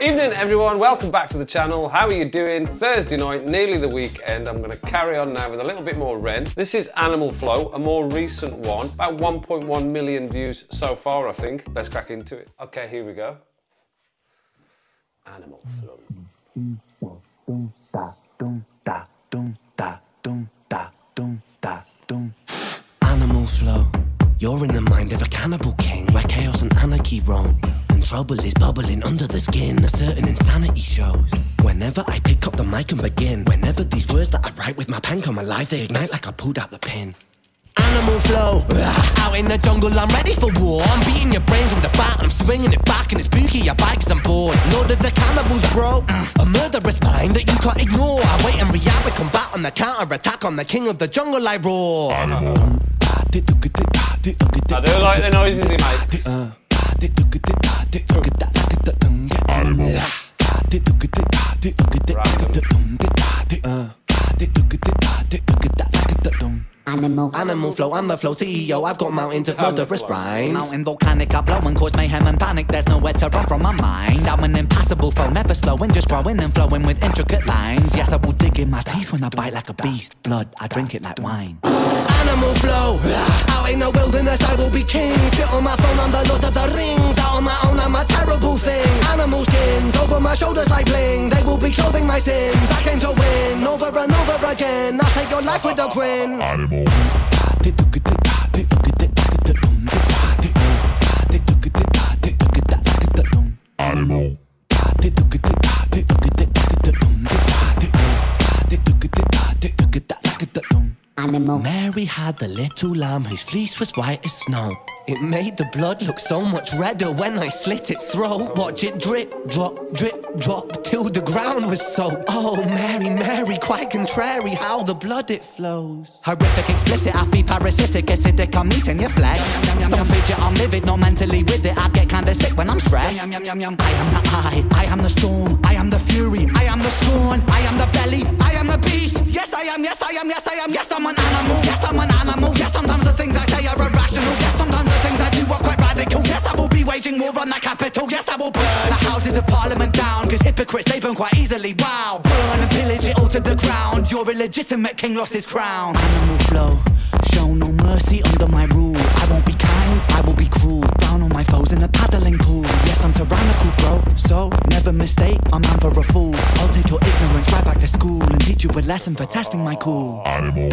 Evening everyone, welcome back to the channel. How are you doing? Thursday night, nearly the weekend. I'm gonna carry on now with a little bit more Ren. This is Animal Flow, a more recent one. About 1.1 million views so far, I think. Let's crack into it. Okay, here we go. Animal Flow. Animal flow. You're in the mind of a cannibal king where chaos and anarchy roam. And trouble is bubbling under the skin, a certain insanity shows. Whenever I pick up the mic and begin, whenever these words that I write with my pen come alive, they ignite like I pulled out the pin. Animal flow, ah, out in the jungle, I'm ready for war. I'm beating your brains with a bat, and I'm swinging it back, and it's spooky, I bite cause I'm bored. Lord of the cannibals, bro, mm, a murderous mind that you can't ignore. I wait and react with combat on the counter attack on the king of the jungle, I roar. I do like the noises he makes. Animal. Animal flow, I'm the flow CEO. I've got mountains of murderous rhymes. Mountain volcanic, I blow and cause mayhem and panic. There's nowhere to run from my mind. I'm an impassable foe, never slowing, just growing and flowing with intricate lines. Yes, I will dig in my teeth when I bite like a beast. Blood, I drink it like wine. Animal flow, out in the wilderness, I will be king. Over and over again. I'll take your life with a grin. Animal. Mary had a little lamb whose fleece was white as snow. It made the blood look so much redder when I slit its throat. Watch it drip, drop, drip, drop till the ground was soaked. Oh, Mary, Mary, quite contrary how the blood it flows. Horrific, explicit, I feel parasitic, acidic, I'm eating your flesh. Don't fidget, I'm livid, not mentally with it. I get kinda sick when I'm stressed. I am the eye, I am the storm, I am the fury, I am the scorn, I am the belly, I am the beast. Yes, I am, yes, I am, yes, I am, yes, I'm an capital, yes, I will burn the houses of parliament down, cause hypocrites, they burn quite easily, wow. Burn and pillage it all to the ground, your illegitimate king lost his crown. Animal flow, show no mercy under my rule, I won't be kind, I will be cruel, down on my foes in a paddling pool, yes, I'm tyrannical, bro, so never mistake, I'm man for a fool, I'll take your ignorance right back to school, and teach you a lesson for testing my cool. Yeah.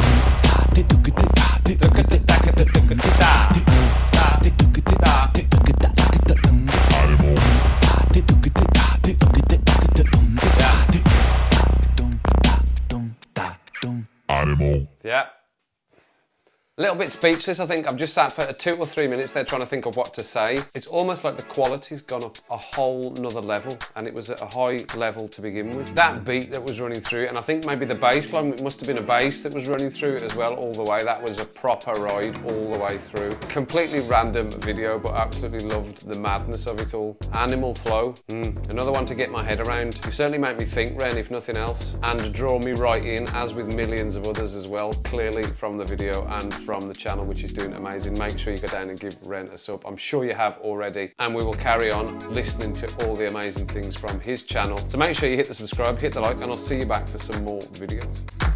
A little bit speechless, I think. I've just sat for two or three minutes there trying to think of what to say. It's almost like the quality's gone up a whole nother level, and it was at a high level to begin with. That beat that was running through, and I think maybe the bass line, it must have been a bass that was running through it as well all the way. That was a proper ride all the way through. Completely random video, but absolutely loved the madness of it all. Animal Flow, mm, another one to get my head around. You certainly make me think, Ren, if nothing else, and draw me right in, as with millions of others as well, clearly from the video and from the channel, which is doing amazing. Make sure you go down and give Ren a sub. I'm sure you have already. And we will carry on listening to all the amazing things from his channel. So make sure you hit the subscribe, hit the like, and I'll see you back for some more videos.